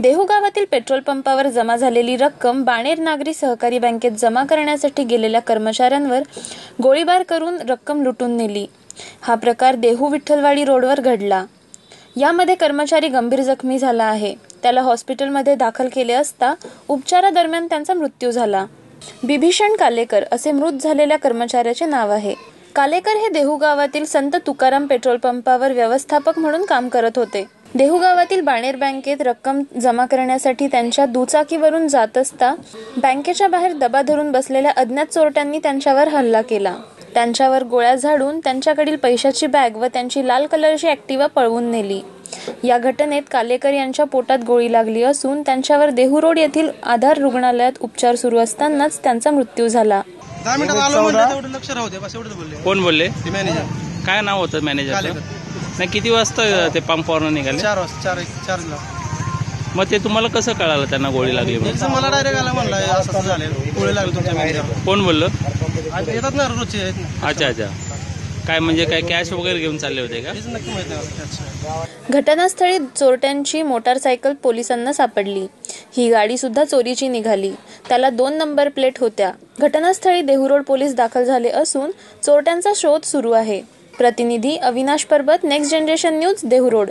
देहू गावातील पेट्रोल पंपावर जमा झालेली रक्कम बाणेर नागरी सहकारी बँकेत जमा करण्यासाठी गेलेल्या कर्मचाऱ्यांवर गोळीबार करून रक्कम लुटून नेली. हा प्रकार देहू विठ्ठलवाडी रोडवर घडला. यामध्ये कर्मचारी गंभीर जखमी झाला आहे. त्याला हॉस्पिटलमध्ये दाखल केले असता उपचारादरम्यान त्यांचा मृत्यू झाला. बिभीषण कालेकर असे मृत झालेल्या कर्मचाऱ्याचे नाव आहे. कालेकर हे देहू गावातील संत तुकाराम पेट्रोल पंपावर व्यवस्थापक म्हणून काम करत होते. देहू गावातील बाणेर बँकेत रक्कम जमा करण्यासाठी त्यांच्या दुचाकीवरून जात असता बँकेच्या बाहेर दबा धरून बसलेल्या अज्ञात चोरट्यांनी त्यांच्यावर हल्ला केला. त्यांच्यावर गोळ्या झाडून त्यांच्याकडील पैशाची बॅग व त्यांची लाल कलरची ऍक्टिवा पळवून नेली. या घटनेत कालेकर यांच्या पोटात गोळी लागली असून त्यांच्यावर देहू रोड येथील आधार रुग्णालयात उपचार सुरू असतानाच त्यांचा मृत्यू झाला. कोण बोलले? ते मॅनेजर काय नाव होतं मॅनेजरचं कालेकर. नाही किती वाजता ते पंपावरनं निघाले? चार वाजता चार मग ते तुम्हाला कसं कळालं त्यांना गोळी लागली मला डायरेक्ट आला म्हणला असं असं झालं गोळी लागली तुमच्या मॅनेजर कोण बोललं? येतात ना रोजचे अच्छा अच्छा. काय म्हणजे काय कॅश वगैरे घेऊन चालले होते का? घटनास्थळी चोरट्यांची मोटारसायकल पोलिसांना सापडली. ही गाडी सुद्धा चोरीची निघाली. त्याला दोन नंबर प्लेट होत्या. घटनास्थळी देहुरोड पोलीस दाखल झाले असून चोरट्यांचा शोध सुरू आहे. प्रतिनिधी Avinash Parbat next generation news Dehuroad.